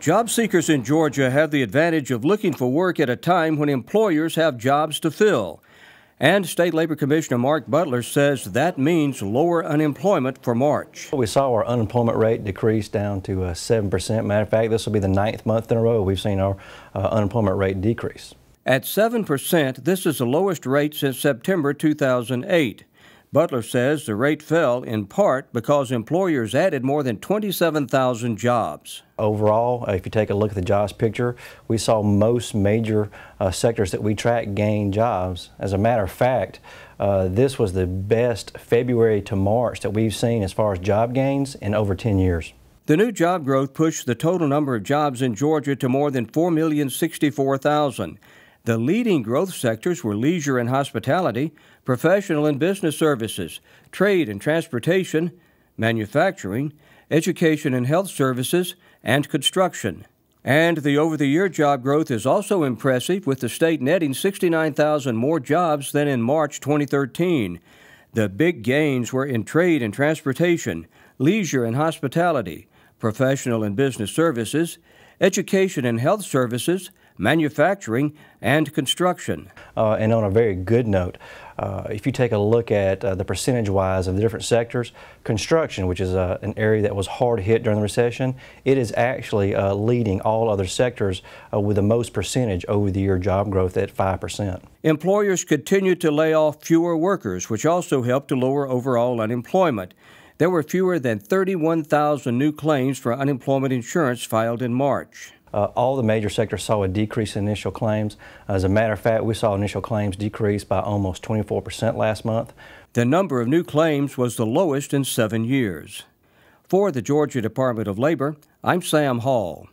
Job seekers in Georgia have the advantage of looking for work at a time when employers have jobs to fill. And State Labor Commissioner Mark Butler says that means lower unemployment for March. We saw our unemployment rate decrease down to uh, 7%. Matter of fact, this will be the ninth month in a row we've seen our uh, unemployment rate decrease. At 7%, this is the lowest rate since September 2008. Butler says the rate fell in part because employers added more than 27,000 jobs. Overall, uh, if you take a look at the jobs picture, we saw most major uh, sectors that we track gain jobs. As a matter of fact, uh, this was the best February to March that we've seen as far as job gains in over 10 years. The new job growth pushed the total number of jobs in Georgia to more than 4,064,000. The leading growth sectors were leisure and hospitality, professional and business services, trade and transportation, manufacturing, education and health services, and construction. And the over the year job growth is also impressive, with the state netting 69,000 more jobs than in March 2013. The big gains were in trade and transportation, leisure and hospitality, professional and business services, education and health services, manufacturing, and construction. Uh, and on a very good note, uh, if you take a look at uh, the percentage wise of the different sectors, construction, which is uh, an area that was hard hit during the recession, it is actually uh, leading all other sectors uh, with the most percentage over the year job growth at 5%. Employers continue to lay off fewer workers, which also helped to lower overall unemployment. There were fewer than 31,000 new claims for unemployment insurance filed in March. Uh, all the major sectors saw a decrease in initial claims. As a matter of fact, we saw initial claims decrease by almost 24% last month. The number of new claims was the lowest in seven years. For the Georgia Department of Labor, I'm Sam Hall.